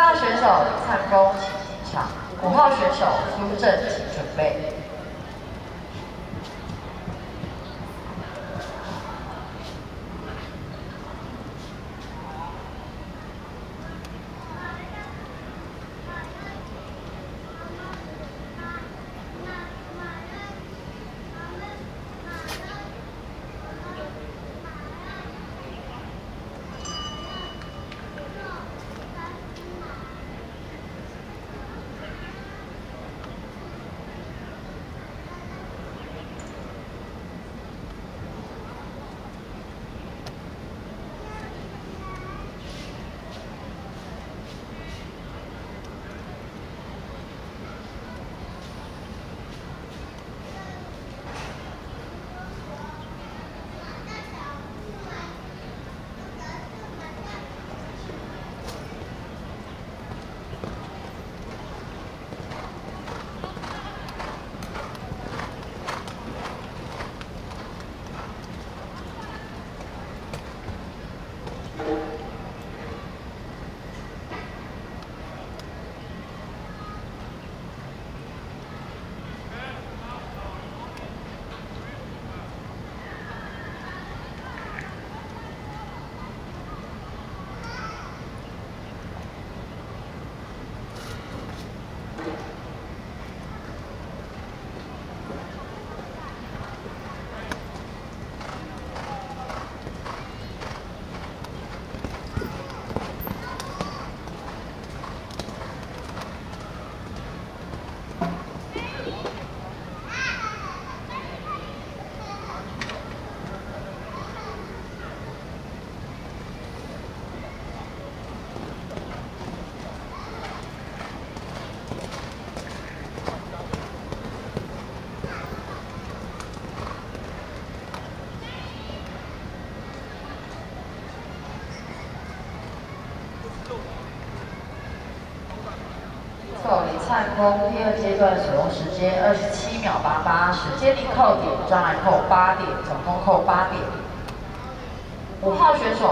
四号选手李灿峰请进场，五号选手苏正请准备。李灿峰第二阶段使用时间二十七秒八八，时间定扣点，障碍扣八点，总共扣八点。五号选手。